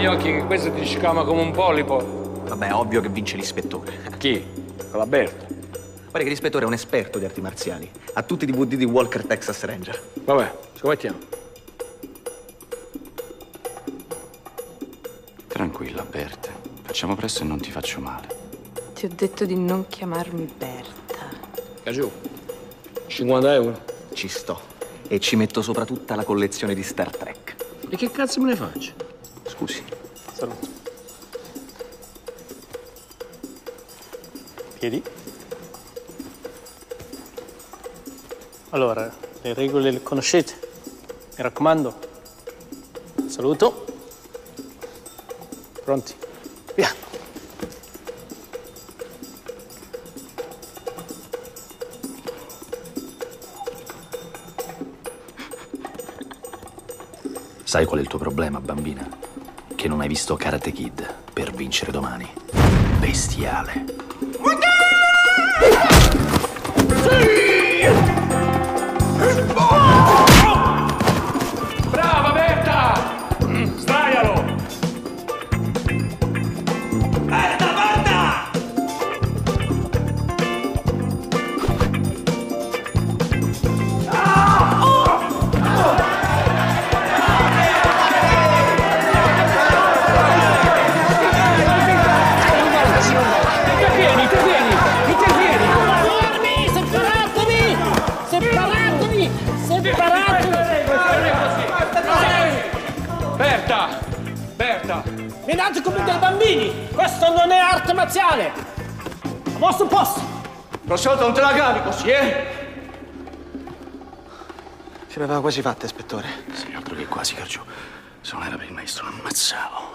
negli occhi che questo ti scama come un polipo. Vabbè, ovvio che vince l'ispettore. Chi? Con la Berta. Guarda che l'ispettore è un esperto di arti marziali. Ha tutti i DVD di Walker Texas Ranger. Vabbè, scommettiamo. Tranquilla, Bert. Facciamo presto e non ti faccio male. Ti ho detto di non chiamarmi Berta. Cagiù. 50 euro. Ci sto. E ci metto sopra tutta la collezione di Star Trek. E che cazzo me ne faccio? Scusi. Saluto. Piedi. Allora, le regole le conoscete. Mi raccomando. Saluto. Pronti? Via. Sai qual è il tuo problema, bambina? Che non hai visto Karate Kid per vincere domani. Bestiale. Separatevi! Berta! Berta! Menate come dei bambini! Questo non è arte marziale! A vostro posto! Prossima volta non te la cavi così, eh? Ce l'aveva quasi fatta, ispettore. Sì, altro che quasi, Cargiù. Se non era per il maestro, non ammazzavo.